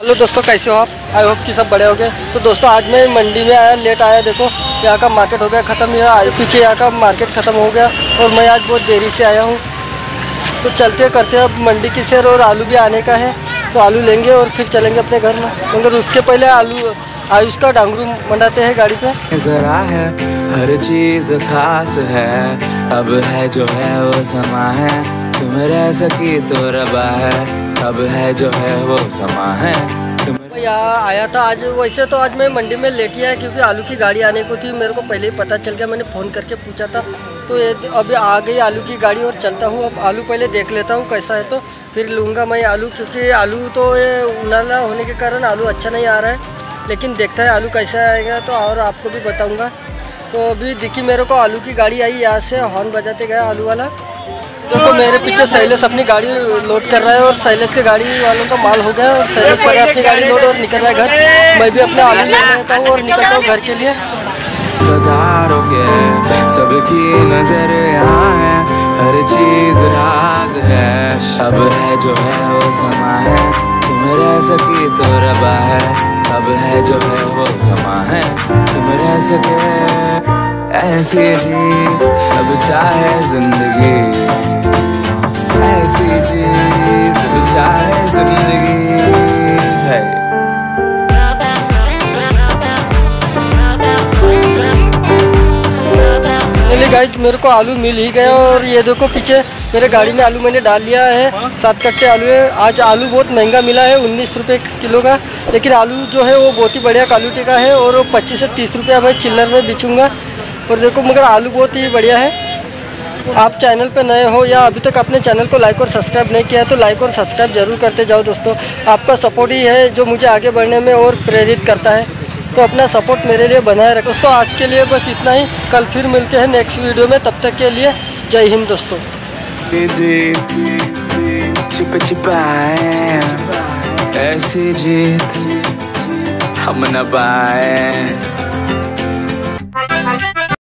Hello दोस्तों, कैसे हो आप? आई होप कि सब बड़े हो गए तो दोस्तों, आज मैं मंडी में आया लेट आया, देखो, यहाँ का मार्केट हो गया ख़त्म, यहाँ पीछे यहाँ का मार्केट ख़त्म हो गया और मैं आज बहुत देरी से आया हूँ। तो चलते करते अब मंडी की सैर और आलू भी आने का है तो आलू लेंगे और फिर चलेंगे अपने घर में। मगर उसके पहले आलू, आयुष का डांगरू मंडाते हैं गाड़ी पे। जरा है, हर चीज़ खास है, अब है जो है वो समा है, तुम रह सकी तो रबा है। अब है जो है वो समा है। यहाँ आया था आज, वैसे तो आज मैं मंडी में लेट ही आया क्योंकि आलू की गाड़ी आने को थी, मेरे को पहले ही पता चल गया, मैंने फ़ोन करके पूछा था। तो ये अभी आ गई आलू की गाड़ी और चलता हूँ, अब आलू पहले देख लेता हूँ कैसा है तो फिर लूँगा मैं आलू क्योंकि आलू तो ये उनाला होने के कारण आलू अच्छा नहीं आ रहा है, लेकिन देखता है आलू कैसा आएगा तो और आपको भी बताऊँगा। तो अभी दिखी मेरे को आलू की गाड़ी आई, यहाँ से हॉर्न बजाते गया आलू वाला। देखो मेरे पीछे शैलेश अपनी गाड़ी लोड कर रहा है और शैलेश के गाड़ी वालों का माल हो गया और शैलेश है अपनी गाड़ी लोड और निकल रहा है घर। मैं भी अपने आलू ले लेता हूँ और निकलता हूँ घर के लिए। सबकी नज़र यहाँ है, हर चीज़ राज है अब है जो है वो समा है, तुम रह सकी तो रबा है अब है जो है वो समा है, तुम रह सके ऐसी जी अब चाहे ज़िंदगी ज़िंदगी है। चलिए मेरे को आलू मिल ही गया और ये देखो पीछे मेरे गाड़ी में आलू मैंने डाल लिया है। सात कट्टे आलू है। आज आलू बहुत महँगा मिला है, उन्नीस रुपये किलो का। लेकिन आलू जो है वो बहुत ही बढ़िया क्वालिटी का है और वो पच्चीस से तीस रुपया मैं चिल्लर में बेचूँगा। और देखो, मगर आलू बहुत ही बढ़िया है। आप चैनल पर नए हो या अभी तक अपने चैनल को लाइक और सब्सक्राइब नहीं किया है तो लाइक और सब्सक्राइब ज़रूर करते जाओ दोस्तों। आपका सपोर्ट ही है जो मुझे आगे बढ़ने में और प्रेरित करता है। तो अपना सपोर्ट मेरे लिए बनाए रखो। दोस्तों, आज के लिए बस इतना ही। कल फिर मिलते हैं नेक्स्ट वीडियो में। तब तक के लिए जय हिंद दोस्तों। ऐसी जीत हम न पाए।